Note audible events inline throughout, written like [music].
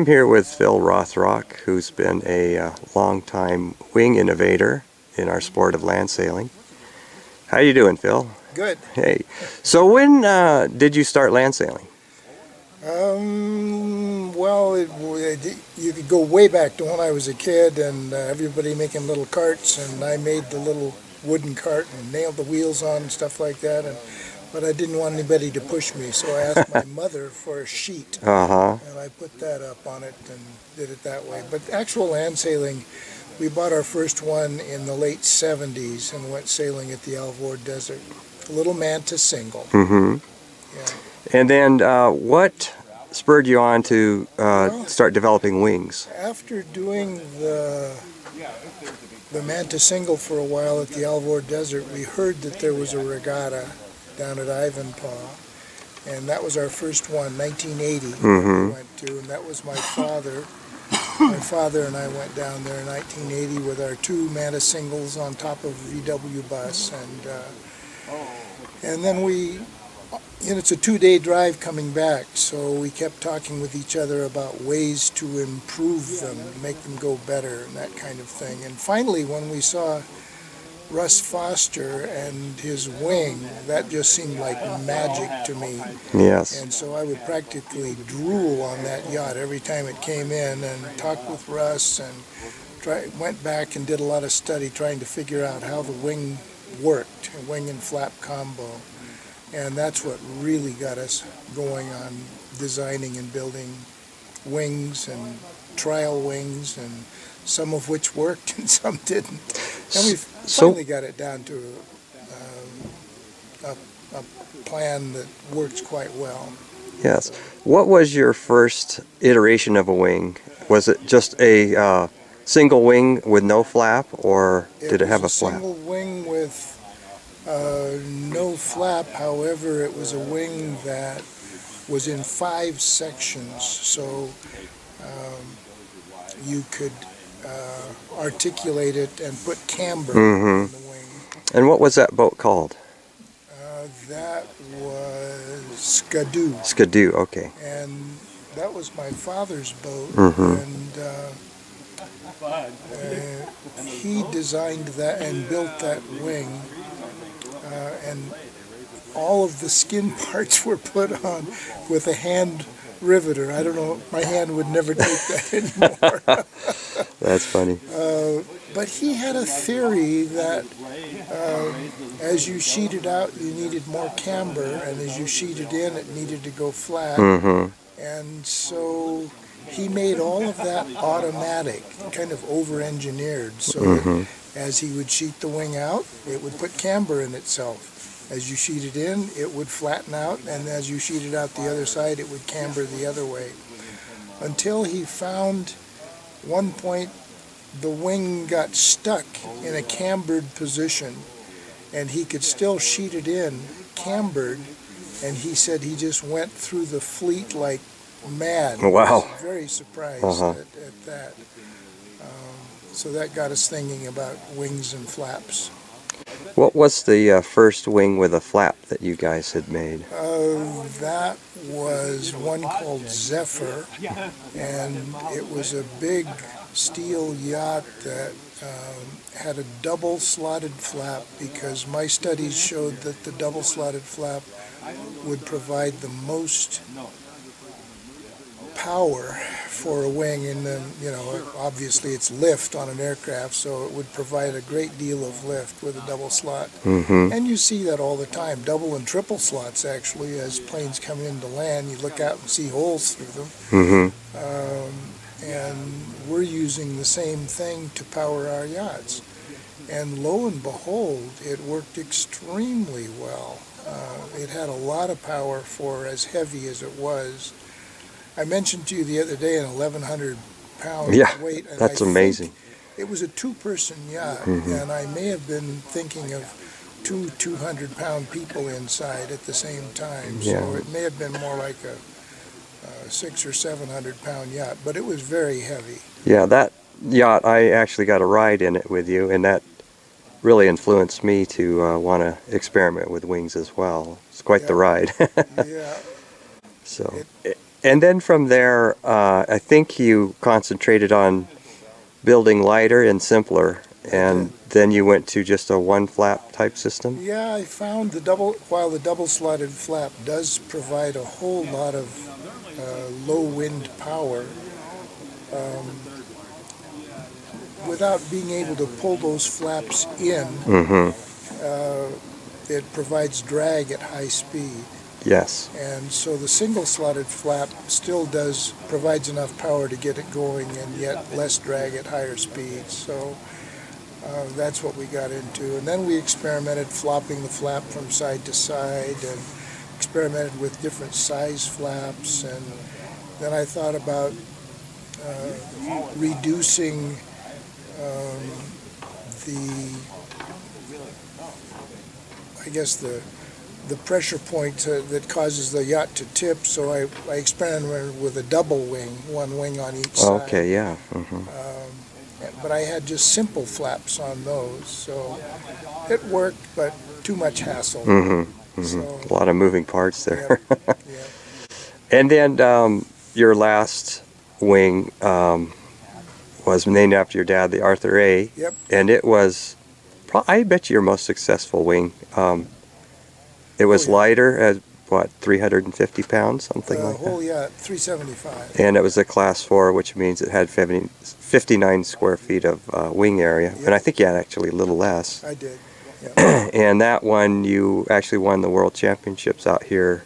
I'm here with Phil Rothrock, who's been a uh, long-time wing innovator in our sport of land sailing. How you doing, Phil? Good. Hey. So when uh, did you start land sailing? Um, well, it, it, you could go way back to when I was a kid and uh, everybody making little carts and I made the little wooden cart and nailed the wheels on and stuff like that. And but I didn't want anybody to push me, so I asked my [laughs] mother for a sheet, Uh-huh. and I put that up on it and did it that way. But actual land sailing, we bought our first one in the late 70s and went sailing at the Alvord Desert. A little Manta single. Mm-hmm. Yeah. And then uh, what spurred you on to uh, Well- start developing wings? After doing the the Manta single for a while at the Alvord Desert, we heard that there was a regatta down at Ivanpah, and that was our first one, 1980. Mhm. We went to, and that was my father. My father and I went down there in 1980 with our two Manta singles on top of a VW bus, and uh, and then we and it's a two-day drive coming back, so we kept talking with each other about ways to improve them, make them go better, and that kind of thing. And finally, when we saw Russ Foster and his wing, that just seemed like magic to me. Yes. And so I would practically drool on that yacht every time it came in and talked with Russ and try, went back and did a lot of study trying to figure out how the wing worked, wing and flap combo. And that's what really got us going on designing and building wings and trial wings and some of which worked [laughs] and some didn't. And we So- finally got it down to um, a, a plan that works quite well. Yes. What was your first iteration of a wing? Was it just a uh, single wing with no flap, or did it have a was flap? single wing with uh, no flap. However, it was a wing that was in five sections, so um, you could uh, articulate it and put camber Mhm. in the wing. And what was that boat called? Uh, that was Skidoo, Skidoo. Okay. and that was my father's boat, Mhm. and uh, uh, he designed that and built that wing, uh, and all of the skin [laughs] parts were put on with a hand riveter. I don't know, my hand would never take that [laughs] anymore. [laughs] That's funny. Uh, but he had a theory that um, as you sheeted out, you needed more camber, and as you sheeted in, it needed to go flat. Mm-hmm. And so he made all of that automatic, kind of over-engineered, so Mhm. as he would sheet the wing out, it would put camber in itself. As you sheet it in, it would flatten out, and as you sheet it out the other side, it would camber the other way. Until he found one point the wing got stuck in a cambered position, and he could still sheet it in cambered, and he said he just went through the fleet like mad. Wow. was very surprised Uh-huh. at, at that. Um, so that got us thinking about wings and flaps. What was the uh, first wing with a flap that you guys had made? Uh, that was one called Zephyr, and it was a big steel yacht that um, had a double slotted flap because my studies showed that the double slotted flap would provide the most power for a wing and then you know obviously it's lift on an aircraft so it would provide a great deal of lift with a double slot Mm-hmm. and you see that all the time, double and triple slots actually, as planes come in to land, you look out and see holes through them. Mm-hmm. Um, and we're using the same thing to power our yachts. And lo and behold, it worked extremely well. Uh, it had a lot of power for as heavy as it was. I mentioned to you the other day an 1,100 pound Yeah, weight. I That's think amazing. it was a two-person yacht, Mhm. and I may have been thinking of two 200-pound people inside at the same time. So Yeah. it may have been more like a, a six or 700-pound yacht, but it was very heavy. Yeah, that yacht, I actually got a ride in it with you, and that really influenced me to uh, want to experiment with wings as well. It's quite the ride. [laughs] yeah. so, It- And then from there, uh, I think you concentrated on building lighter and simpler, and then you went to just a one flap type system. Yeah, I found the double, while the double slotted flap does provide a whole lot of uh, low wind power, um, without being able to pull those flaps in, Mm-hmm. uh, it provides drag at high speed. Yes. And so the single slotted flap still does, provides enough power to get it going and yet less drag at higher speeds. So uh, that's what we got into. And then we experimented flopping the flap from side to side and experimented with different size flaps. And then I thought about uh, reducing um, the, I guess the the pressure point uh, that causes the yacht to tip. So I, I experimented with a double wing, one wing on each side. Okay. Yeah. hmm Um, but I had just simple flaps on those, so it worked, but too much hassle. Mm-hmm. hmm So, A lot of moving parts there. yeah. [laughs] And then um, your last wing um, was named after your dad, the Arthur A. Yep. And it was, pro- I bet you your most successful wing. Um, it was Oh, yeah. lighter at what 350 pounds, something The like that. Oh yeah, 375. And it was a class four, which means it had 50, 59 square feet of uh, wing area. yeah. And I think you had actually a little less. I did. [clears throat] and that one, you actually won the world championships out here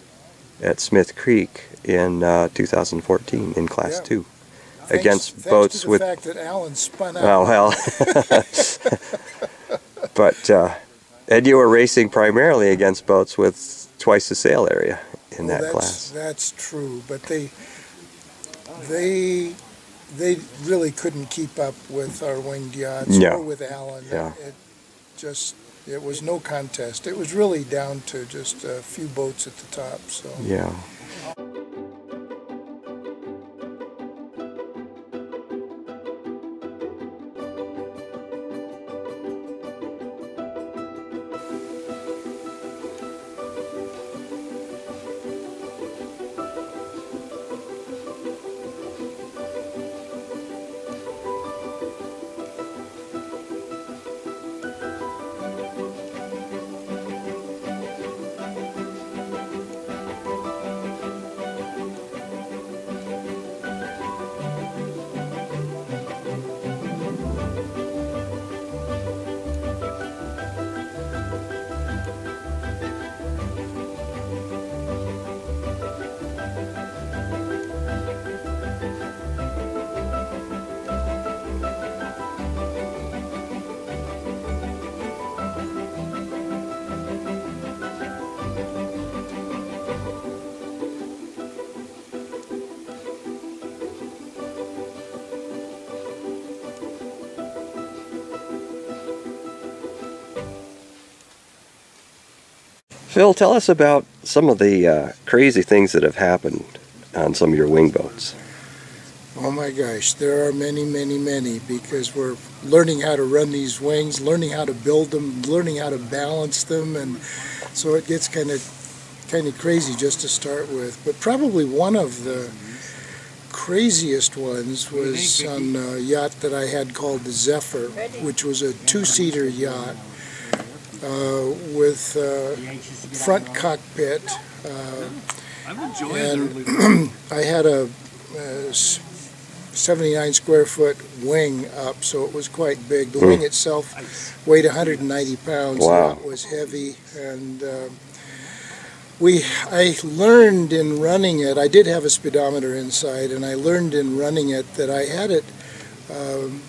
at Smith Creek in uh, 2014 in class Yeah. two. Thanks- Against boats with- fact that Alan spun out. Oh hell! [laughs] [laughs] but uh, and you were racing primarily against boats with twice the sail area in Well, that that's, class. That's true, but they they they really couldn't keep up with our winged yachts or with Alan. Yeah. It, it just it was no contest. It was really down to just a few boats at the top. So Yeah. Phil, tell us about some of the uh, crazy things that have happened on some of your wing boats. oh my gosh, there are many, many, many because we're learning how to run these wings, learning how to build them, learning how to balance them, and so it gets kind of kind of crazy just to start with. But probably one of the craziest ones was on a yacht that I had called the Zephyr, which was a two-seater yacht with uh, front cockpit. Uh, and [clears throat] I had a, uh, 79 square foot wing up, so it was quite big. The wing itself weighed 190 pounds. Wow. It was heavy, and uh, we I learned in running it. I did have a speedometer inside, and I learned in running it that I had it. Um,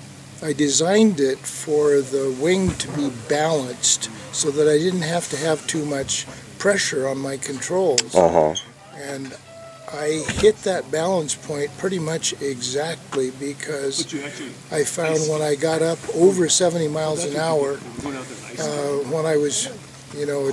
I designed it for the wing to be balanced, so that I didn't have to have too much pressure on my controls Uh huh. and I hit that balance point pretty much exactly because I found when I got up over 70 miles an hour, uh, when I was, you know,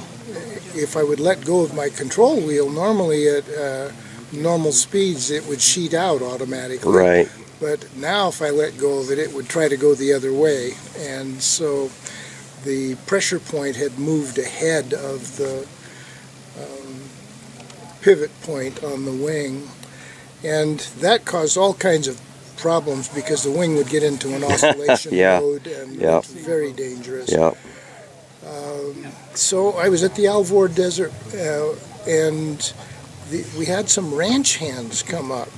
if I would let go of my control wheel, normally at uh, normal speeds it would sheet out automatically. Right. But now if I let go of it, it would try to go the other way. And so the pressure point had moved ahead of the um, pivot point on the wing. And that caused all kinds of problems because the wing would get into an [laughs] oscillation Yeah. mode and it's very dangerous. Yeah. So I was at the Alvord Desert uh, and the, we had some ranch hands come up.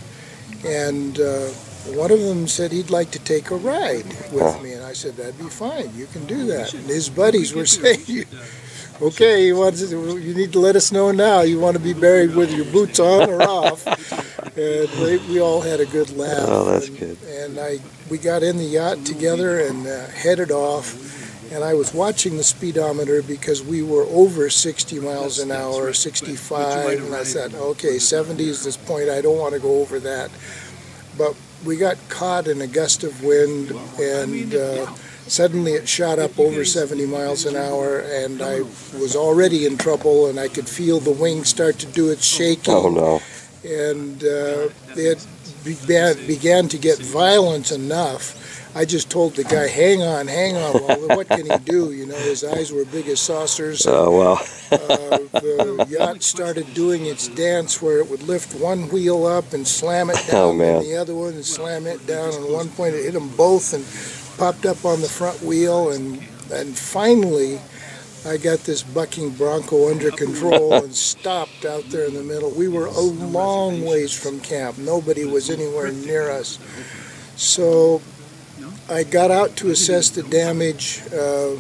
And uh, one of them said he'd like to take a ride with Huh. me. And I said, that'd be fine. You can do that. And his buddies were [laughs] saying, okay, you, want to, you need to let us know now. You want to be buried with your boots on or off. [laughs] And they, we all had a good laugh. Oh, that's and, good. And I, we got in the yacht together and uh, headed off and I was watching the speedometer because we were over 60 miles an hour, 65, and I said, okay, 70 is this point, I don't want to go over that. But we got caught in a gust of wind, and uh, suddenly it shot up over 70 miles an hour, and I was already in trouble, and I could feel the wing start to do its shaking Oh no. and uh, it began, began to get violent enough. I just told the guy, hang on, hang on. Well, [laughs] what can he do? You know, his eyes were big as saucers. Oh well. Uh, the yacht started doing its dance where it would lift one wheel up and slam it [laughs] down, Oh, man. and the other one and slam it down. And at one point it hit them both and popped up on the front wheel. And, and finally, I got this bucking Bronco under control and stopped out there in the middle. We were a long ways from camp. Nobody was anywhere near us. So I got out to assess the damage. Uh,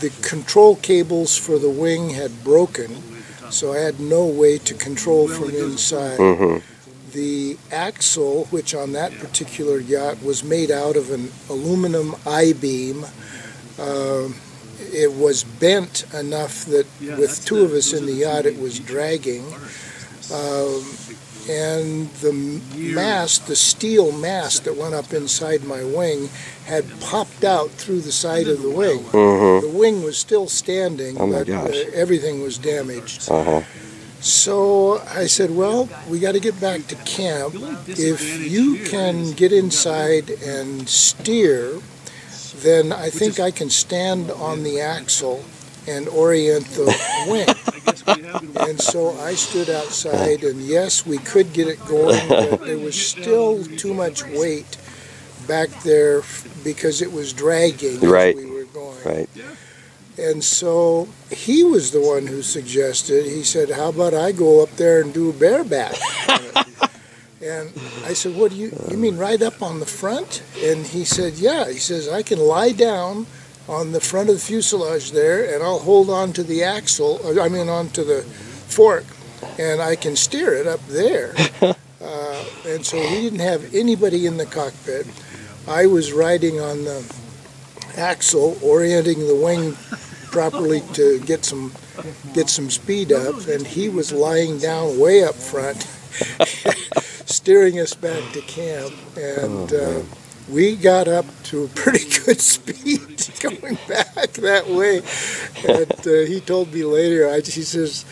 the control cables for the wing had broken, so I had no way to control from inside. hmm The axle, which on that particular yacht was made out of an aluminum I-beam, um, it was bent enough that with two of us in the yacht, it was dragging. Um, and the m- mast, the steel mast that went up inside my wing, had popped out through the side of the wing. hmm The wing was still standing, Oh but uh, gosh. everything was damaged. Uh huh. So I said, well, we got to get back to camp. If you can get inside and steer, then I think I can stand on the axle and orient the wing. And so I stood outside, and yes, we could get it going, but there was still too much weight back there because it was dragging Right. as we were going. Right. And so he was the one who suggested, he said, How about I go up there and do a bareback? and I said, What do you, you mean right up on the front? And he said, Yeah. He says, I can lie down on the front of the fuselage there and I'll hold on to the axle, uh, I mean, onto the fork, and I can steer it up there. [laughs] uh, and so we didn't have anybody in the cockpit. I was riding on the axle, orienting the wing properly to get some get some speed up, and he was lying down way up front, [laughs] steering us back to camp, and uh, we got up to a pretty [laughs] good speed [laughs] going back that way. And uh, he told me later, I, he says,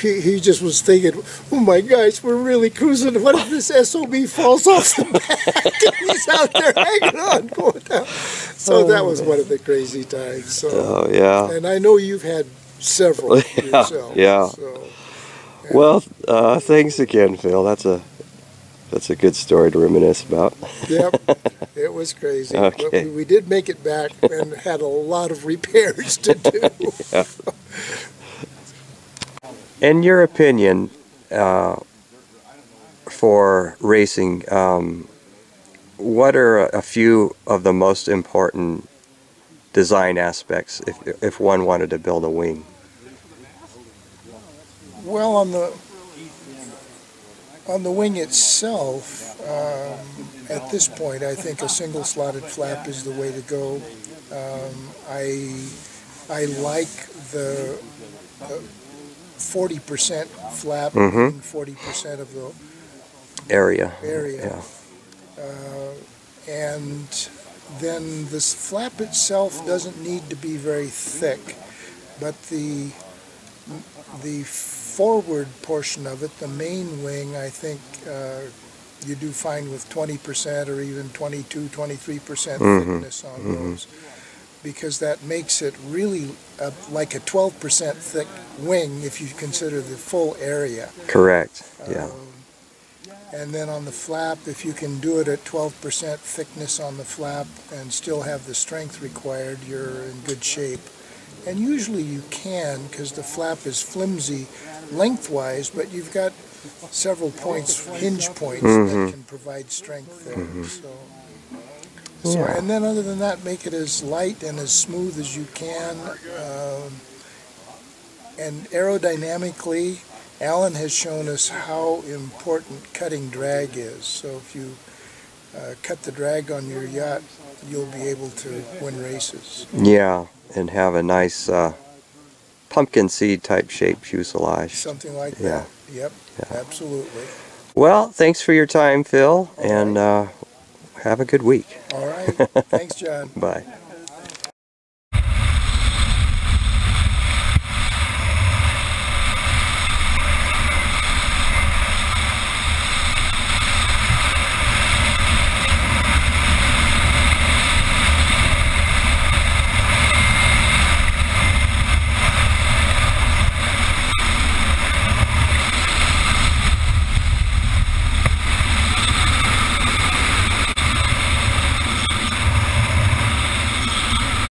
he, he just was thinking, oh my gosh, we're really cruising. What if this SOB falls off the [laughs] back? and he's out there hanging on, going down. So that was one of the crazy times. So, Oh yeah. and I know you've had several Yeah, yourself. yeah. So, Well, uh, thanks again, Phil. That's a that's a good story to reminisce about. yep, [laughs] it was crazy. But Okay. we, we did make it back and had a lot of repairs to do. [laughs] In your opinion, uh, for racing, um, what are a few of the most important design aspects if if one wanted to build a wing? Well, on the on the wing itself, um, at this point, I think a single slotted flap is the way to go. Um, I I like the forty percent flap, Mhm. forty percent of the Area. area. Yeah. Uh, and then this flap itself doesn't need to be very thick, but the the forward portion of it, the main wing, I think uh, you do find with 20% or even 22, 23% Mhm, thickness on mhm. those, because that makes it really uh, like a 12% thick wing if you consider the full area. Correct. Yeah. Um, And then on the flap, if you can do it at 12% thickness on the flap and still have the strength required, you're in good shape. And usually you can because the flap is flimsy lengthwise, but you've got several points, hinge points Mhm. that can provide strength there. Mhm. So, so, Yeah. and then other than that, make it as light and as smooth as you can. Um, and aerodynamically, Alan has shown us how important cutting drag is. So if you uh, cut the drag on your yacht, you'll be able to win races. Yeah, and have a nice uh, pumpkin seed type shaped fuselage. Something like Yeah. that. Yep, Yeah. absolutely. Well, thanks for your time, Phil, and uh, have a good week. All right. [laughs] Thanks, John. Bye.